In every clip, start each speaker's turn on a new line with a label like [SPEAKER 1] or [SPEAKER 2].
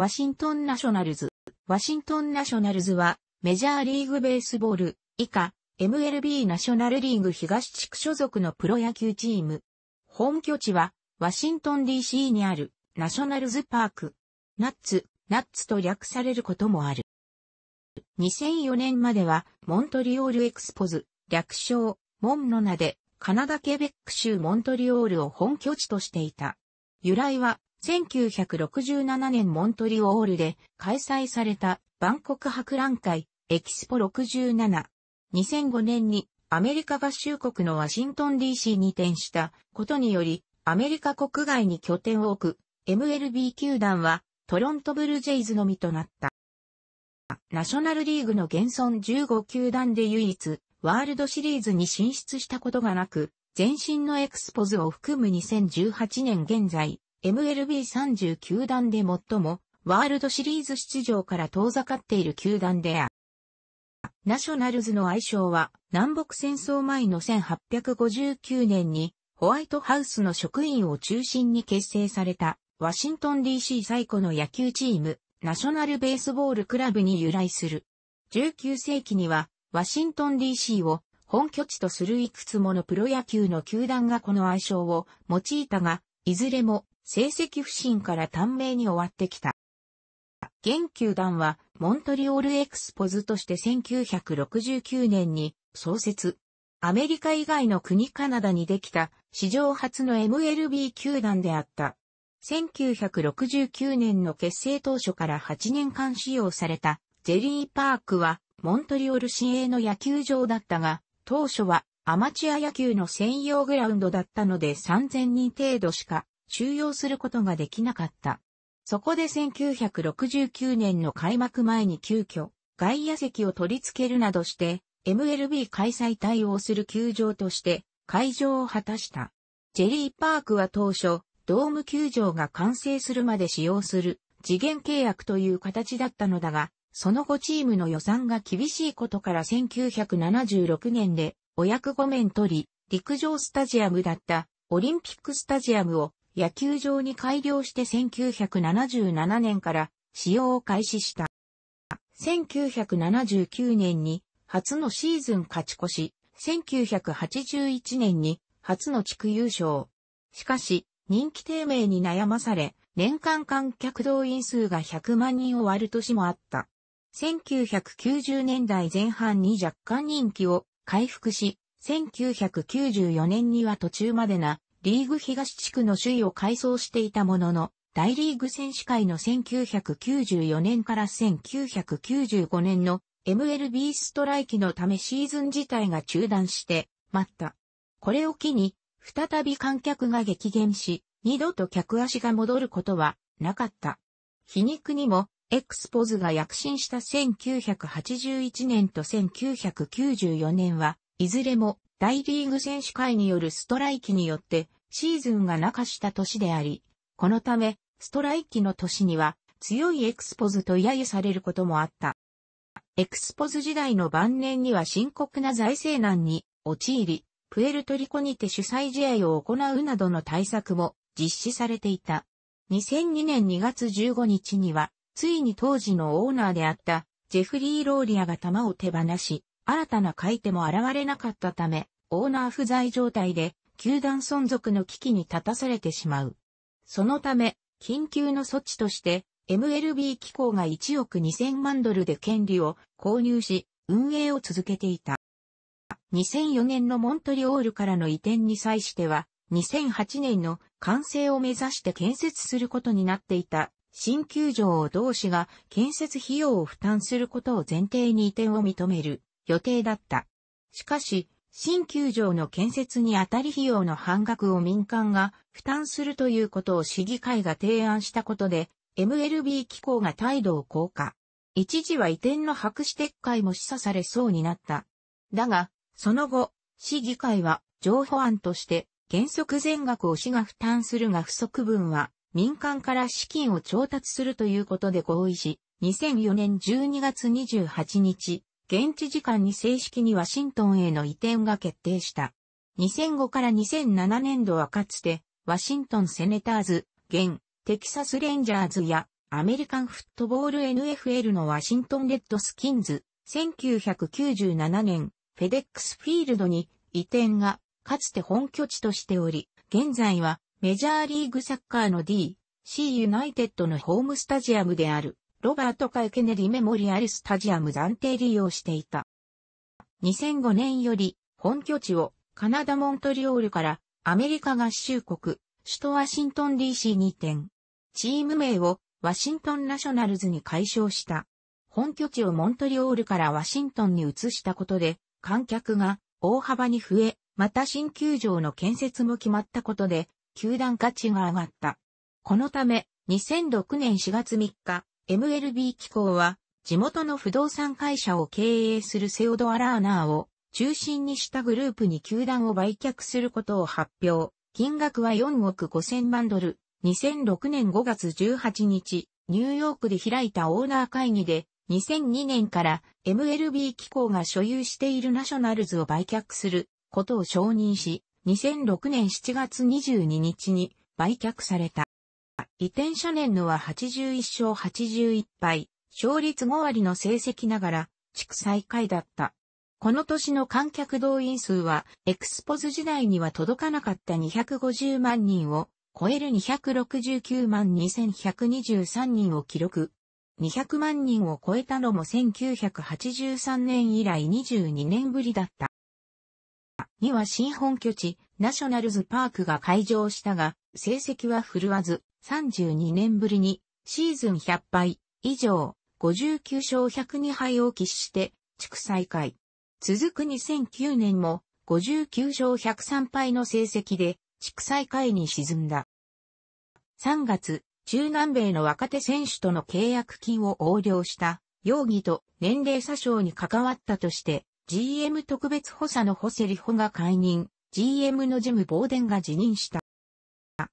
[SPEAKER 1] ワシントンナショナルズ。ワシントンナショナルズはメジャーリーグベースボール以下 MLB ナショナルリーグ東地区所属のプロ野球チーム。本拠地はワシントン DC にあるナショナルズパーク。ナッツ、ナッツと略されることもある。2004年まではモントリオールエクスポズ、略称、モンの名でカナダケベック州モントリオールを本拠地としていた。由来は1967年モントリオールで開催された万国博覧会エキスポ67。2005年にアメリカ合衆国のワシントン DC に転したことによりアメリカ国外に拠点を置く MLB 球団はトロントブルージェイズのみとなった。ナショナルリーグの現存15球団で唯一ワールドシリーズに進出したことがなく、前身のエクスポズを含む2018年現在、MLB30 球団で最もワールドシリーズ出場から遠ざかっている球団である。ナショナルズの愛称は南北戦争前の1859年にホワイトハウスの職員を中心に結成されたワシントン DC 最古の野球チームナショナルベースボールクラブに由来する。19世紀にはワシントン DC を本拠地とするいくつものプロ野球の球団がこの愛称を用いたが、いずれも成績不振から短命に終わってきた。現球団はモントリオールエクスポズとして1969年に創設。アメリカ以外の国カナダにできた史上初の MLB 球団であった。1969年の結成当初から8年間使用されたジェリーパークはモントリオール市営の野球場だったが、当初はアマチュア野球の専用グラウンドだったので3000人程度しか収容することができなかった。そこで1969年の開幕前に急遽、外野席を取り付けるなどして、MLB 開催対応する球場として会場を果たした。ジェリーパークは当初、ドーム球場が完成するまで使用する次元契約という形だったのだが、その後チームの予算が厳しいことから1976年でお役御免取り、陸上スタジアムだったオリンピックスタジアムを野球場に改良して1977年から使用を開始した。1979年に初のシーズン勝ち越し、1981年に初の地区優勝。しかし、人気低迷に悩まされ、年間観客動員数が100万人を割る年もあった。1990年代前半に若干人気を回復し、1994年には途中までなリーグ東地区の首位を改装していたものの、大リーグ選手会の1994年から1995年の MLB ストライキのためシーズン自体が中断して待った。これを機に、再び観客が激減し、二度と客足が戻ることはなかった。皮肉にも、エクスポズが躍進した1981年と1994年は、いずれも大リーグ選手会によるストライキによってシーズンが中断した年であり、このため、ストライキの年には強いエクスポズと揶揄されることもあった。エクスポズ時代の晩年には深刻な財政難に陥り、プエルトリコにて主催試合を行うなどの対策も実施されていた。2002年2月15日には、ついに当時のオーナーであったジェフリー・ローリアが球を手放し、新たな買い手も現れなかったため、オーナー不在状態で、球団存続の危機に立たされてしまう。そのため、緊急の措置として、MLB 機構が1億2000万ドルで権利を購入し、運営を続けていた。2004年のモントリオールからの移転に際しては、2008年の完成を目指して建設することになっていた新球場を同士が建設費用を負担することを前提に移転を認める予定だった。しかし、新球場の建設にあたり費用の半額を民間が負担するということを市議会が提案したことで、MLB 機構が態度を硬化。一時は移転の白紙撤回も示唆されそうになった。だが、その後、市議会は情報案として原則全額を市が負担するが不足分は民間から資金を調達するということで合意し、2004年12月28日、現地時間に正式にワシントンへの移転が決定した。2005から2007年度はかつて、ワシントンセネターズ、現、テキサスレンジャーズやアメリカンフットボール NFL のワシントンレッドスキンズ、1997年、フェデックスフィールドに移転が、かつて本拠地としており、現在はメジャーリーグサッカーの D、C ユナイテッドのホームスタジアムである、ロバート・ F・ケネディメモリアルスタジアム暫定利用していた。2005年より本拠地をカナダ・モントリオールからアメリカ合衆国、首都ワシントン DC に点。チーム名をワシントンナショナルズに改称した。本拠地をモントリオールからワシントンに移したことで、観客が大幅に増え、また新球場の建設も決まったことで、球団価値が上がった。このため、2006年4月3日、MLB 機構は、地元の不動産会社を経営するセオドア・ラーナーを中心にしたグループに球団を売却することを発表。金額は4億5000万ドル。2006年5月18日、ニューヨークで開いたオーナー会議で、2002年から MLB 機構が所有しているナショナルズを売却することを承認し、2006年7月22日に売却された。移転者年のは81勝81敗、勝率5割の成績ながら、地区最下位だった。この年の観客動員数は、エクスポズ時代には届かなかった250万人を超える269万2123人を記録。200万人を超えたのも1983年以来22年ぶりだった。には新本拠地、ナショナルズパークが開場したが、成績は振るわず、32年ぶりにシーズン100敗以上、59勝102敗を喫して、地区最下位。続く2009年も59勝103敗の成績で、地区最下位に沈んだ。3月、中南米の若手選手との契約金を横領した容疑と年齢詐称に関わったとして、GM 特別補佐のホセリホが解任、GM のジム・ボーデンが辞任した。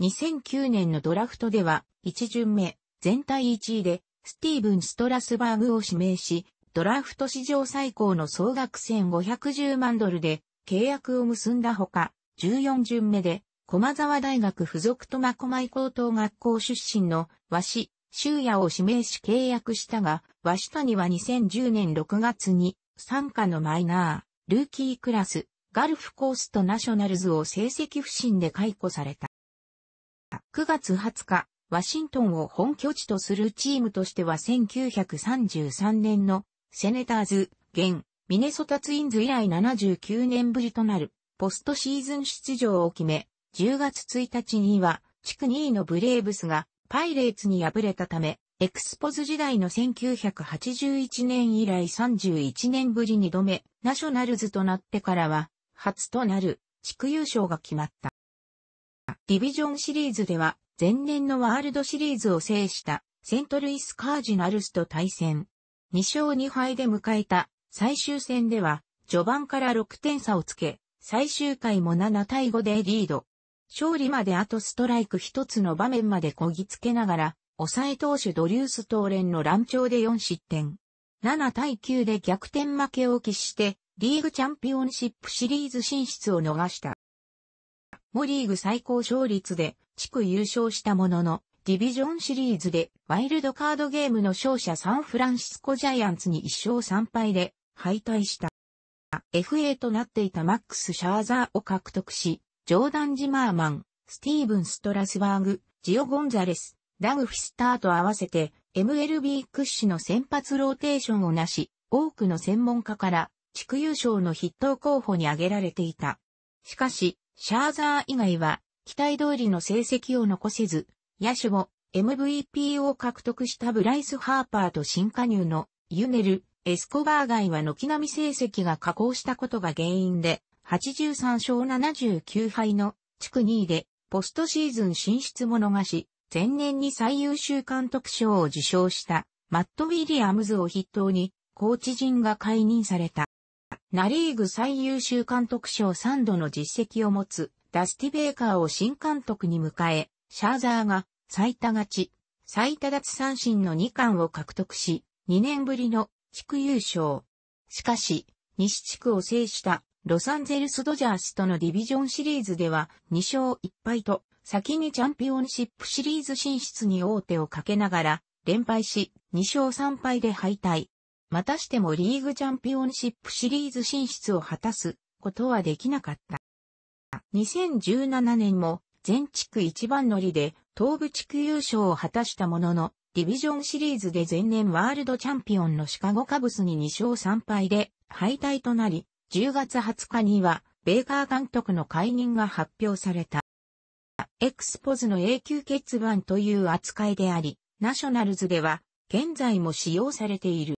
[SPEAKER 1] 2009年のドラフトでは、1巡目、全体1位で、スティーブン・ストラスバーグを指名し、ドラフト史上最高の総額1510万ドルで契約を結んだほか、14巡目で、駒沢大学附属苫小牧高等学校出身の和紙、修也を指名し契約したが、和紙谷は2010年6月に、参加のマイナー、ルーキークラス、ガルフコーストナショナルズを成績不振で解雇された。9月20日、ワシントンを本拠地とするチームとしては1933年のセネターズ、現、ミネソタツインズ以来79年ぶりとなるポストシーズン出場を決め、10月1日には地区2位のブレーブスがパイレーツに敗れたため、エクスポズ時代の1981年以来31年ぶり2度目、ナショナルズとなってからは、初となる地区優勝が決まった。ディビジョンシリーズでは、前年のワールドシリーズを制したセントルイスカージナルスと対戦。2勝2敗で迎えた最終戦では、序盤から6点差をつけ、最終回も7対5でリード。勝利まであとストライク一つの場面までこぎつけながら、抑え投手ドリュース・トーレンの乱調で4失点。7対9で逆転負けを喫して、リーグチャンピオンシップシリーズ進出を逃した。モリーグ最高勝率で地区優勝したものの、ディビジョンシリーズでワイルドカードゲームの勝者サンフランシスコジャイアンツに1勝3敗で敗退した。FA となっていたマックス・シャーザーを獲得し、ジョーダン・ジマーマン、スティーブン・ストラスバーグ、ジオ・ゴンザレス、ダグ・フィスターと合わせて MLB 屈指の先発ローテーションをなし、多くの専門家から地区優勝の筆頭候補に挙げられていた。しかし、シャーザー以外は期待通りの成績を残せず、野手も MVP を獲得したブライス・ハーパーと新加入のユネル、エスコバー以外は軒並み成績が下降したことが原因で、83勝79敗の地区2位でポストシーズン進出も逃し、前年に最優秀監督賞を受賞したマット・ウィリアムズを筆頭にコーチ陣が解任された。ナリーグ最優秀監督賞3度の実績を持つダスティ・ベーカーを新監督に迎え、シャーザーが最多勝ち、最多奪三振の2冠を獲得し、2年ぶりの地区優勝。しかし、西地区を制したロサンゼルスドジャースとのディビジョンシリーズでは2勝1敗と先にチャンピオンシップシリーズ進出に王手をかけながら、連敗し、2勝3敗で敗退。またしてもリーグチャンピオンシップシリーズ進出を果たすことはできなかった。2017年も全地区一番乗りで東部地区優勝を果たしたものの、ディビジョンシリーズで前年ワールドチャンピオンのシカゴカブスに2勝3敗で敗退となり、10月20日にはベーカー監督の解任が発表された。エクスポズの永久欠番という扱いであり、ナショナルズでは現在も使用されている。